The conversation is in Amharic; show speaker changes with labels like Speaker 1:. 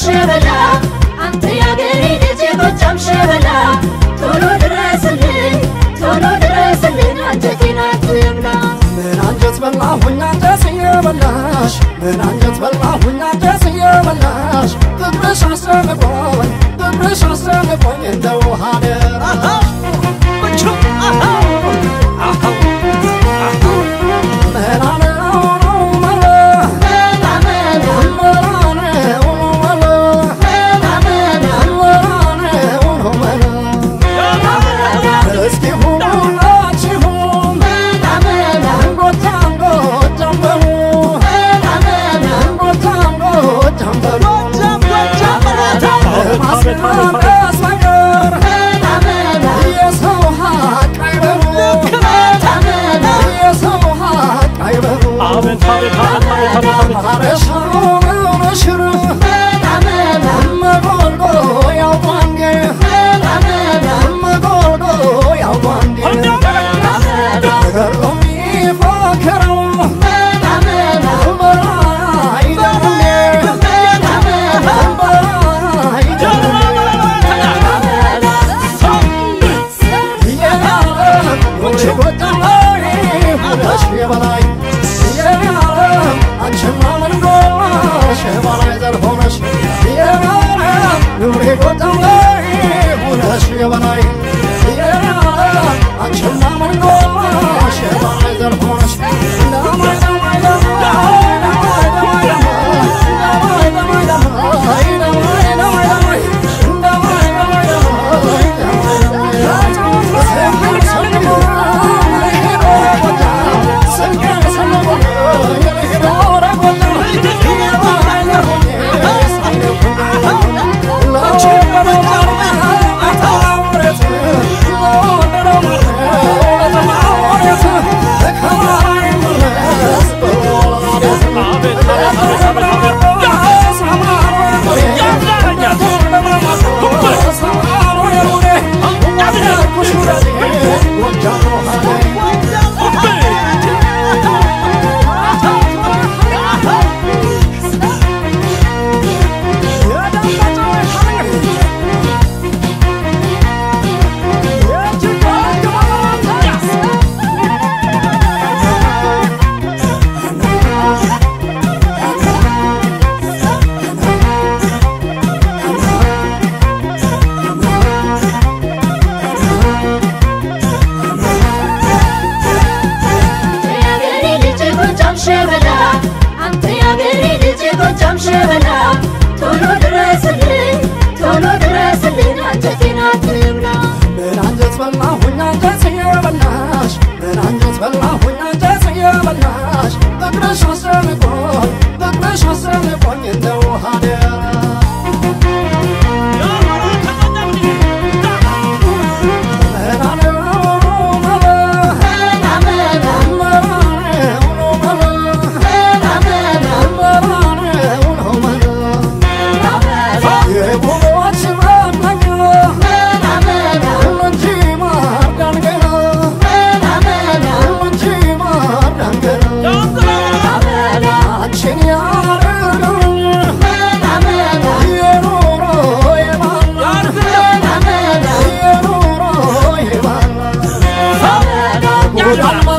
Speaker 1: ሸበላ አንተ ያገሬ ልጅ የጎጃም ሸበላ። ቶሎ ድረስልን ቶሎ ድረስልን አንጀቴን አትብላ። ምን አንጀት በላሁኝ? አንጀት የበላሽ ምን አንጀት 啊。Mohamed. 不管